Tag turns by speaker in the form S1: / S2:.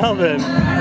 S1: Calvin.